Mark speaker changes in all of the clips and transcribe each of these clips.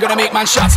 Speaker 1: gonna make man shut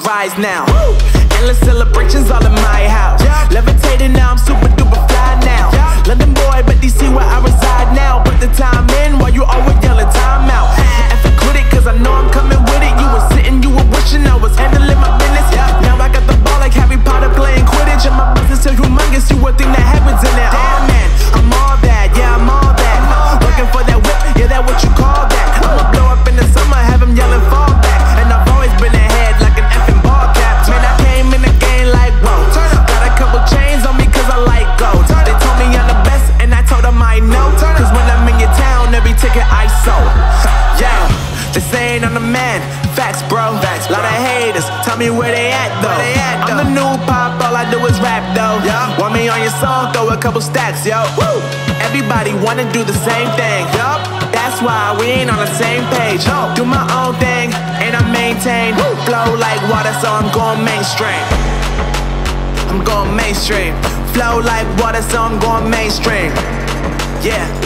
Speaker 2: rise now.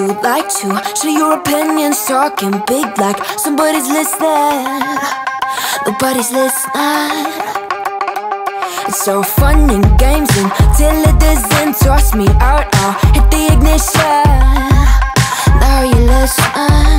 Speaker 3: You like to. Share your opinions, talking big like Somebody's listening, nobody's listening. It's all fun and games until doesn't Toss me out, I'll hit the ignition. Now you listen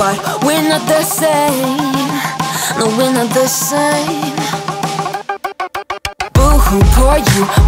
Speaker 3: but we're not the same. No, we're not the same. Boo hoo, poor you.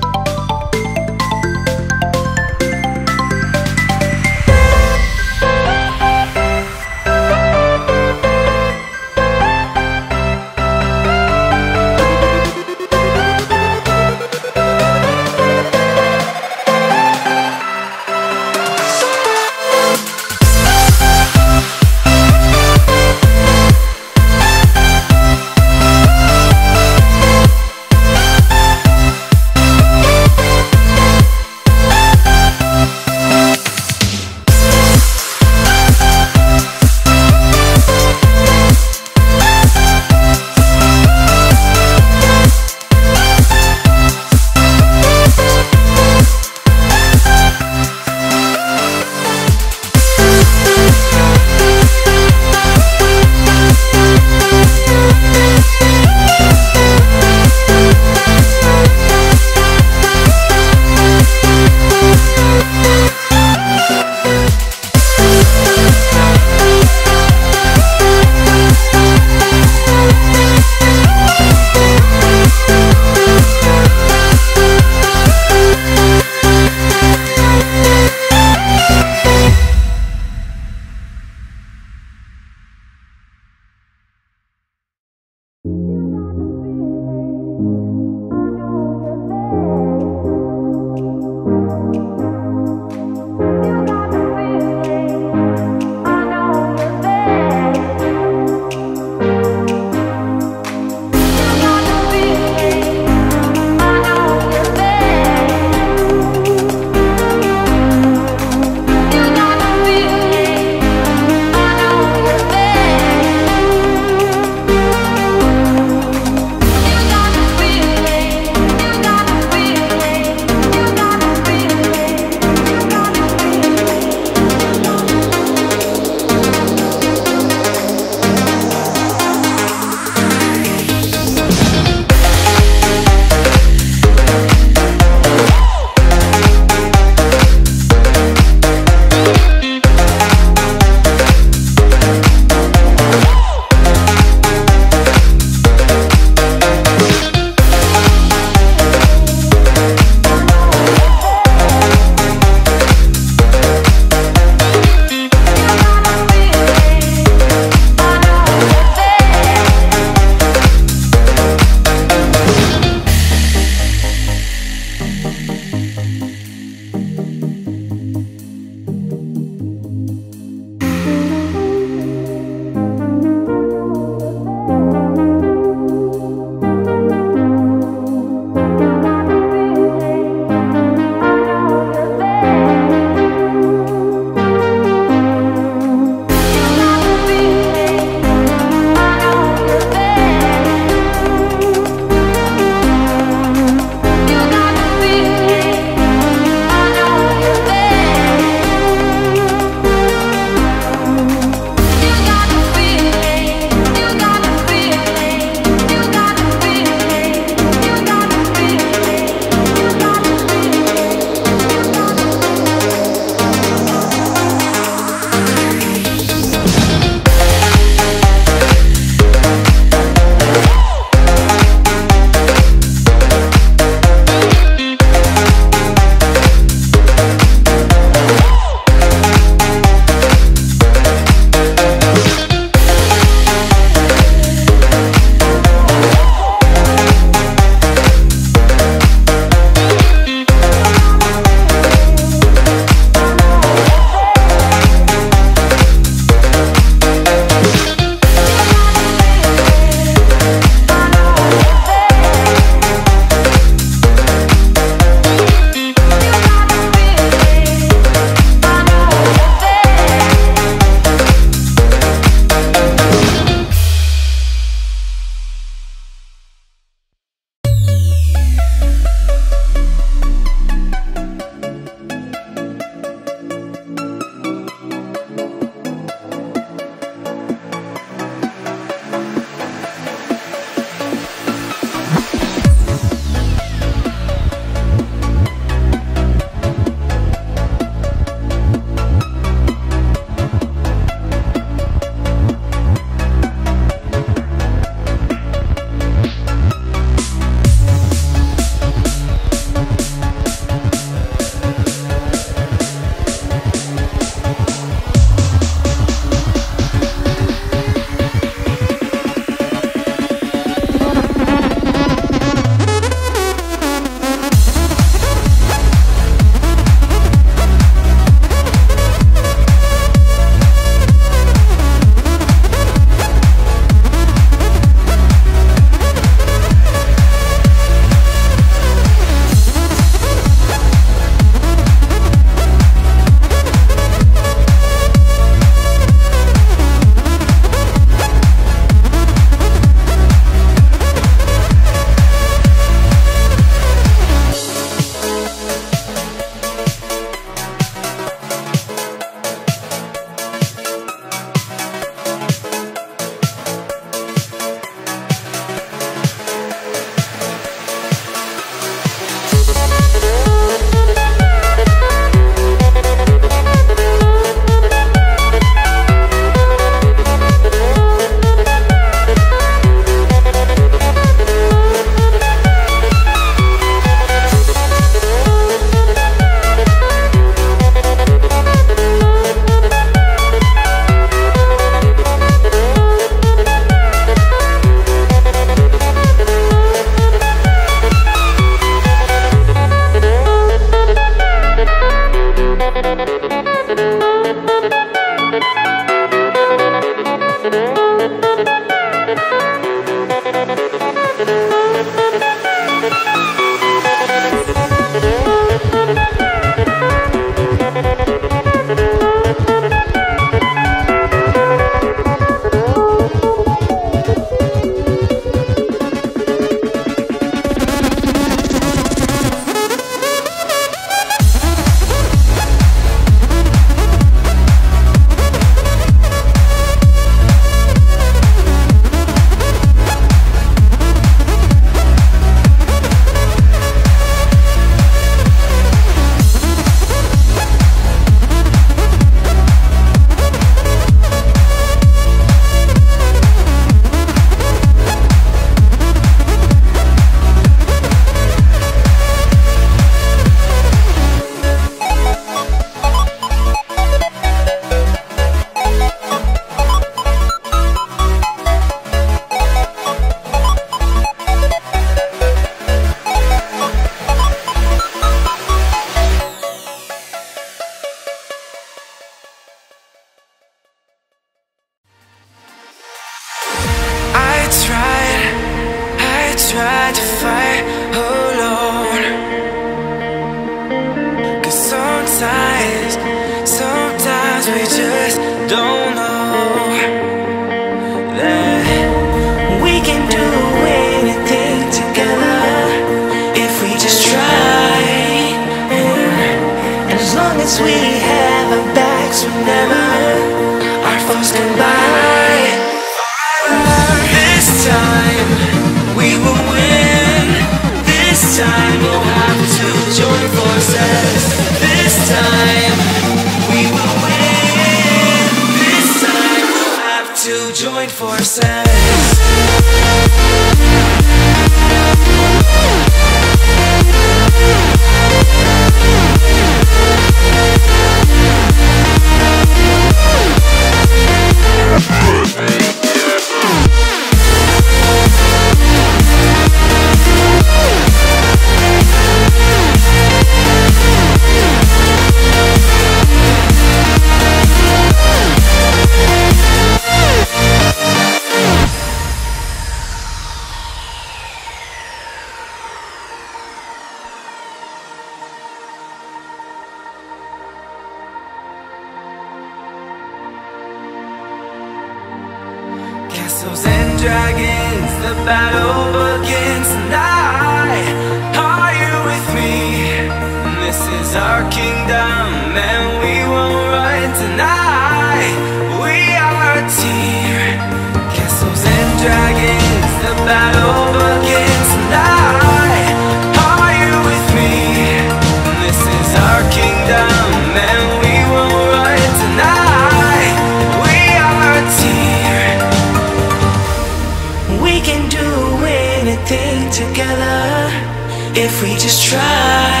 Speaker 4: if we just try.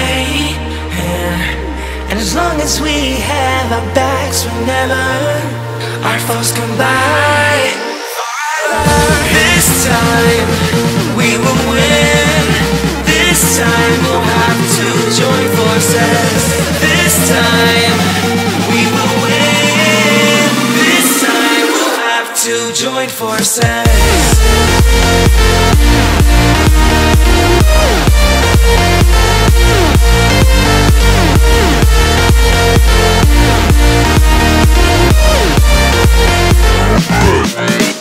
Speaker 4: And, and as long as we have our backs, whenever our foes come by, this time we will win. This time we'll have to join forces. This time we will win. This time we'll have to join forces.
Speaker 5: Hey.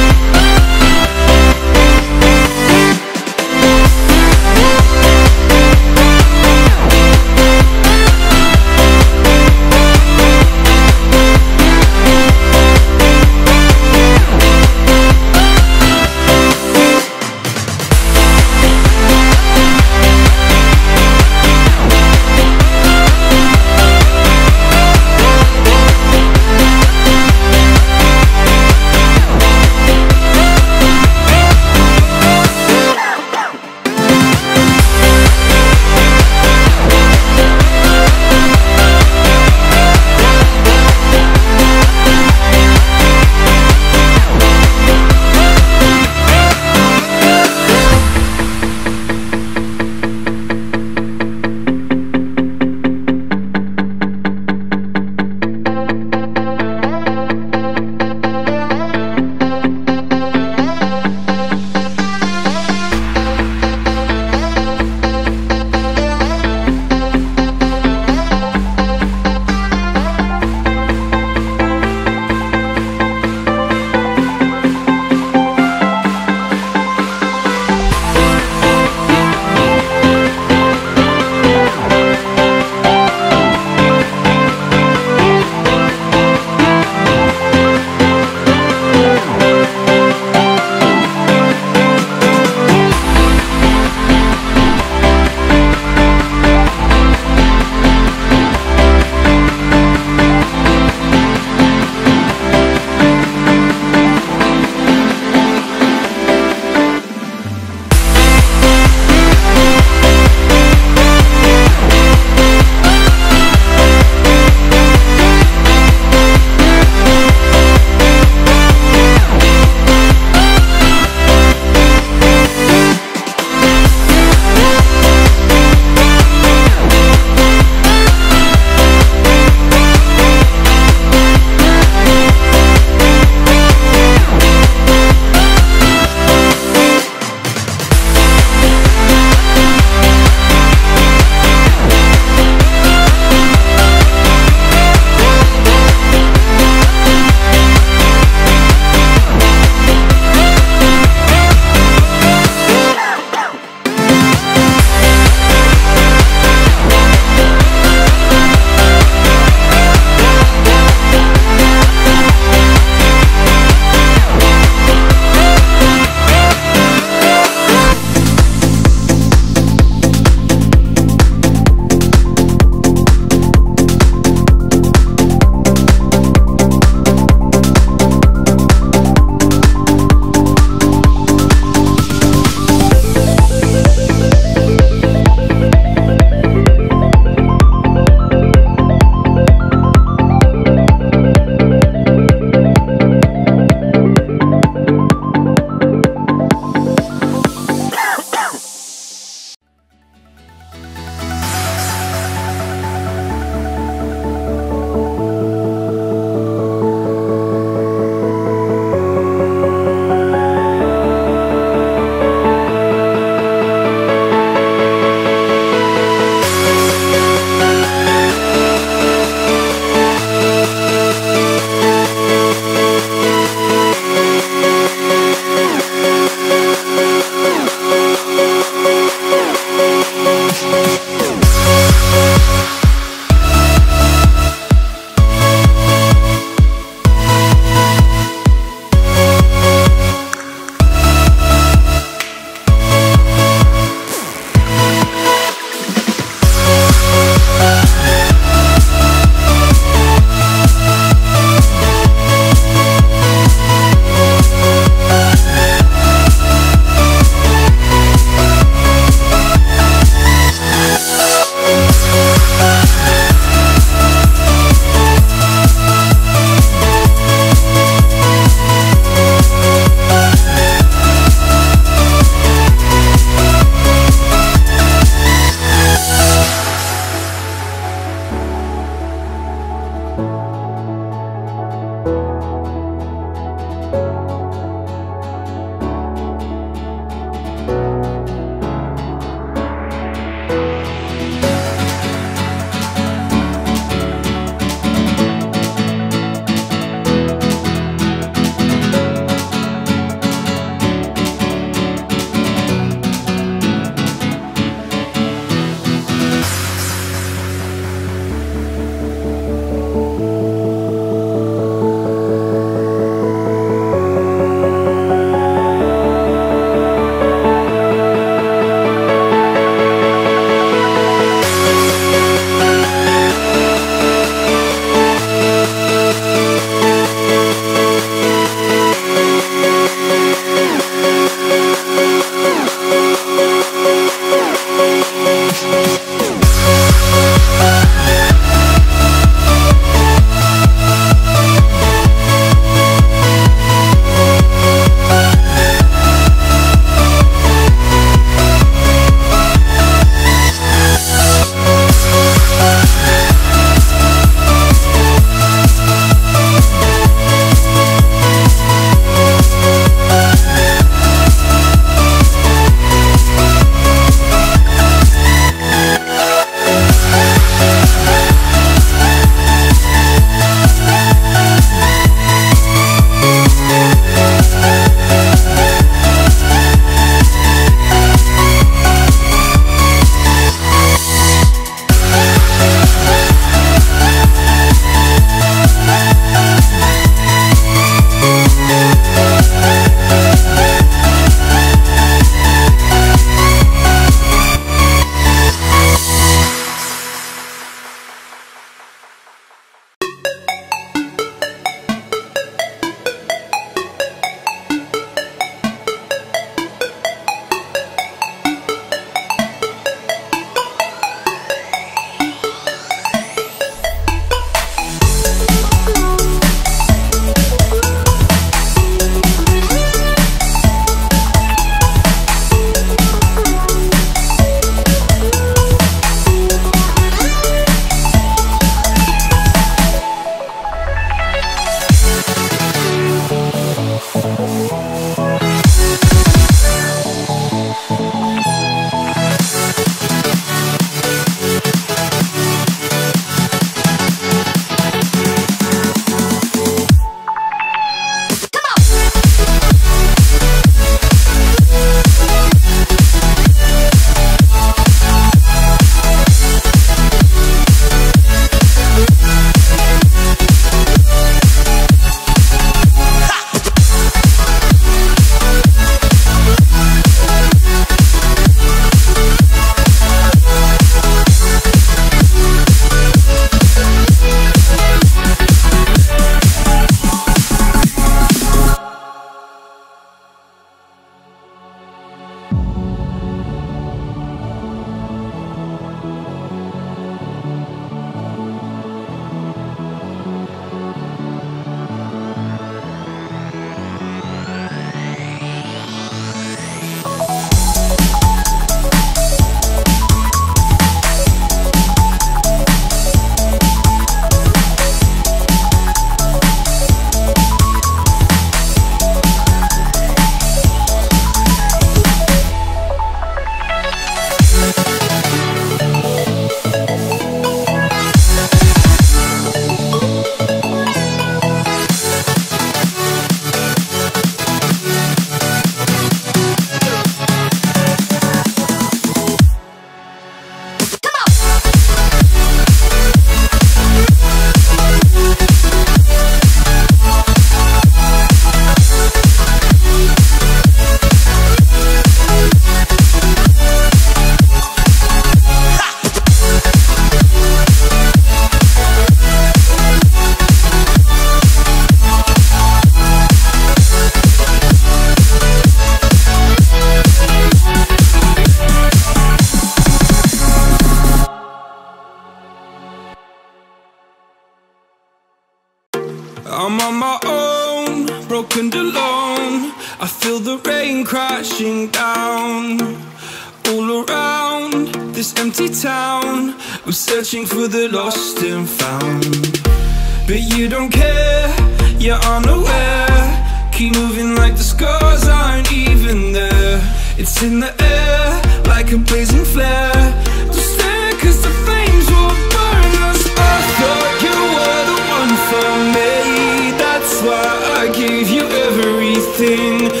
Speaker 5: everything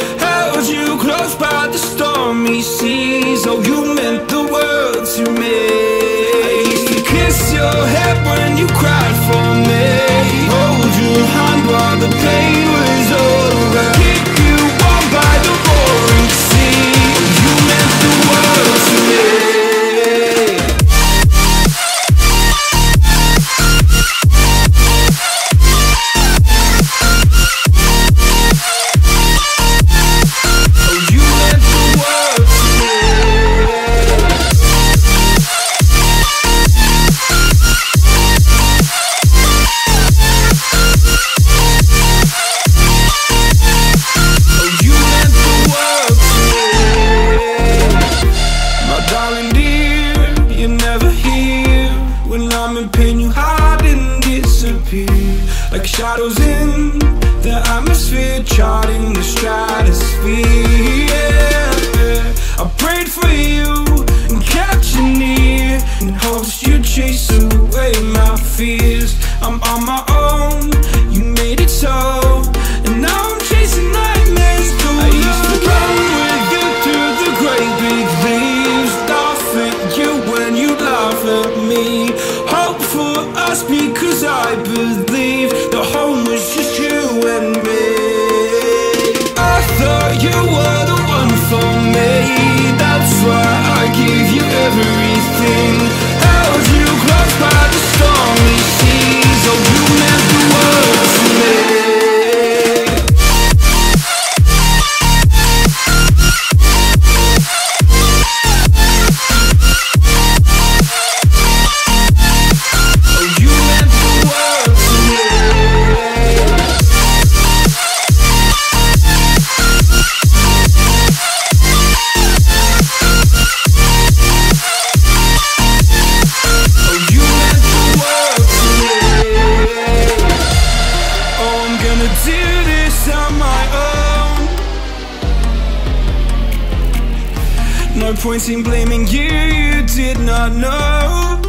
Speaker 5: points in blaming you, you did not know.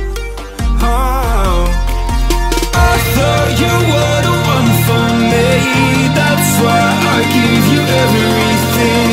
Speaker 5: Oh. I thought you were the one for me, that's why I give you everything.